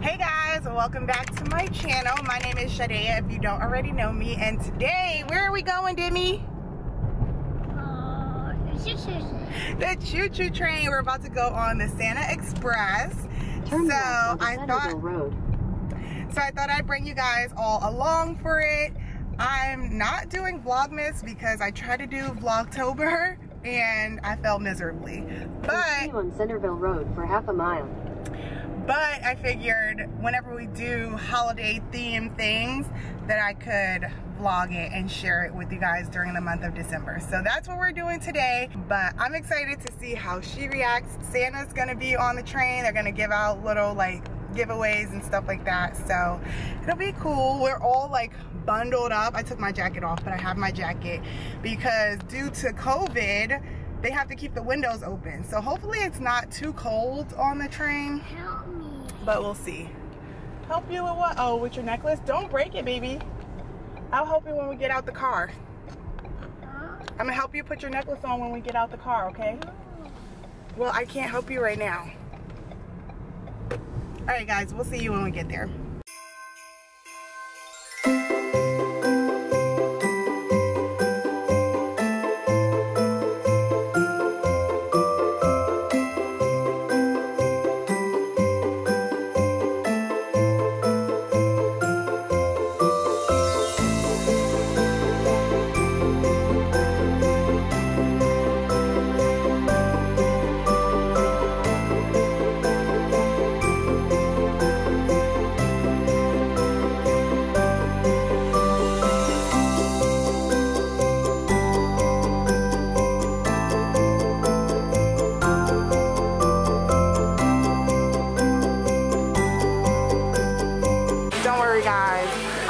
Hey guys, welcome back to my channel. My name is Chadeia if you don't already know me. And today, where are we going, Demi? Uh, The choo-choo train. We're about to go on the Santa Express. Turn so left I Centerville thought Road. so I thought I'd bring you guys all along for it. I'm not doing Vlogmas because I tried to do Vlogtober and I failed miserably. But on Centerville Road for half a mile. But I figured whenever we do holiday themed things that I could vlog it and share it with you guys during the month of December. So that's what we're doing today. But I'm excited to see how she reacts. Santa's gonna be on the train. They're gonna give out little like giveaways and stuff like that. So it'll be cool. We're all like bundled up. I took my jacket off, but I have my jacket because due to COVID, they have to keep the windows open. So hopefully it's not too cold on the train Help me. but we'll see. Help you with what? Oh, with your necklace? Don't break it, baby. I'll help you when we get out the car. Uh-huh. I'm gonna help you put your necklace on when we get out the car, okay? Oh. Well, I can't help you right now. All right, guys, we'll see you when we get there.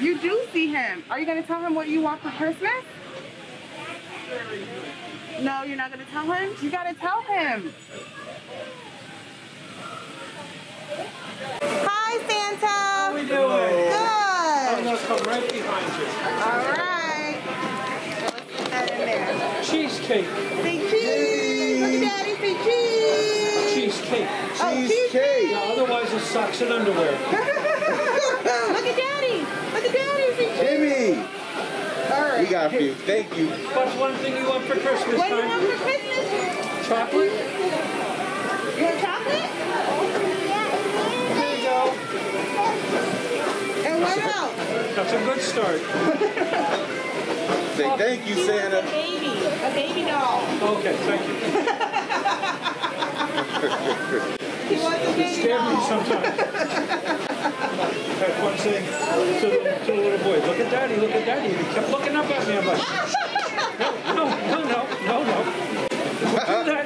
You do see him. Are you going to tell him what you want for Christmas? No, you're not going to tell him? You got to tell him. Hi, Santa. How we doing? Good. I'm gonna come right behind you. All right. Let's that in there. Cheesecake. Say cheese. Look at Daddy. Say cheese. Cheesecake. Oh, cheesecake. Yeah, otherwise it's socks and underwear. Look at Daddy. Look at Daddy. Jimmy, All right. we got a few. Thank you. What's one thing you want for Christmas What do you want for Christmas? Chocolate? You want chocolate? There you go. And what else? That's a good start. Say thank you, He wants a Santa. baby. A baby doll. Okay, thank you. He wants a baby Scared me doll. sometimes. Had one saying to the, to the little boy, look at daddy, look at daddy. And he kept looking up at me. I'm like, no, no, no, no, no, no. Don't do that.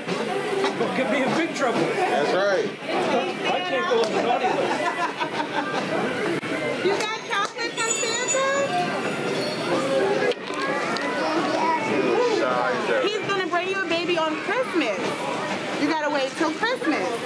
You'll get me in big trouble. That's right. I can't go on the naughty list. You got chocolate from Santa? He's gonna bring you a baby on Christmas. You gotta wait till Christmas.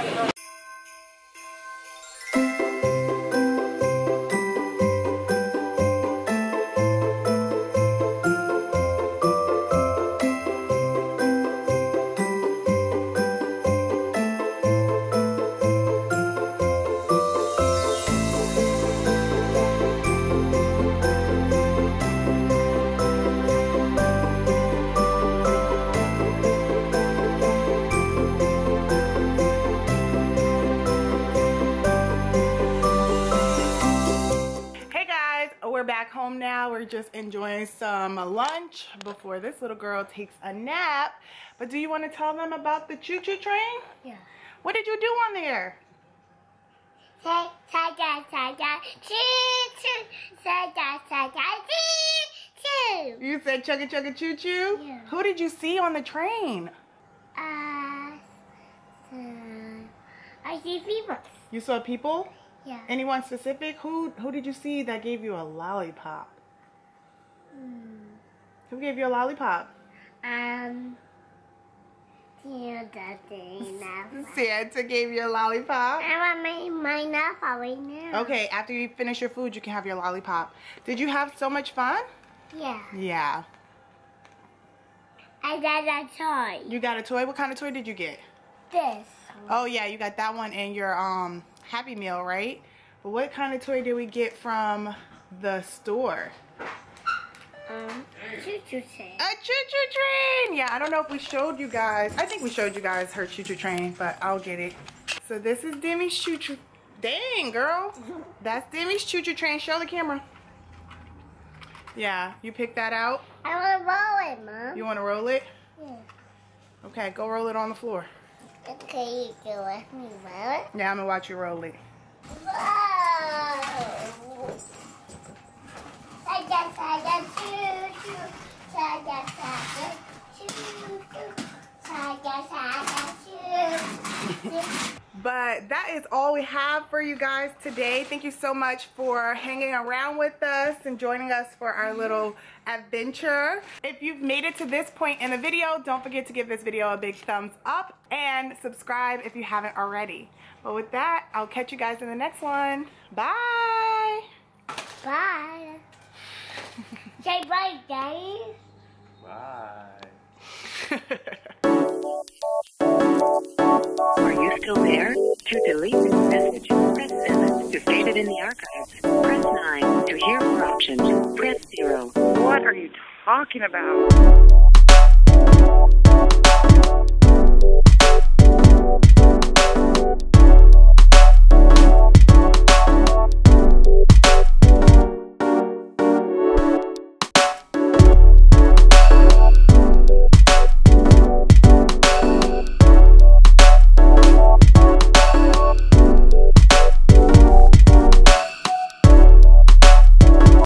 We're just enjoying some lunch before this little girl takes a nap. But do you want to tell them about the choo-choo train? Yeah. What did you do on there? Say, say, say, say, say, choo, choo. Say, say, say, say, choo, choo. You said chugga chugga choo choo? Yeah. Who did you see on the train? Uh, so, I see people. You saw people? Yeah. Anyone specific? Who who did you see that gave you a lollipop? Who gave you a lollipop? Um. Thing now. Santa gave you a lollipop. I want my my now right now. Okay, after you finish your food, you can have your lollipop. Did you have so much fun? Yeah. Yeah. I got a toy. You got a toy? What kind of toy did you get? This. Oh yeah, you got that one in your um Happy Meal, right? But what kind of toy did we get from the store? Um. Choo choo train. A choo-choo train! Yeah, I don't know if we showed you guys. I think we showed you guys her choo-choo train, but I'll get it. So this is Demi's choo-choo. Dang, girl. That's Demi's choo-choo train. Show the camera. Yeah, you picked that out? I want to roll it, mom. You want to roll it? Yeah. Okay, go roll it on the floor. Okay, you go with me, roll it. Yeah, I'm going to watch you roll it. Whoa. But that is all we have for you guys today. Thank you so much for hanging around with us and joining us for our little adventure. If you've made it to this point in the video, don't forget to give this video a big thumbs up and subscribe if you haven't already. But with that, I'll catch you guys in the next one. Bye! Bye. Say bye, Daddy. Are you still there? To delete this message, press 7. To save it in the archives, press 9. To hear more options, press 0. What are you talking about?